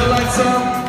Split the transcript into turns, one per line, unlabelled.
the lights on.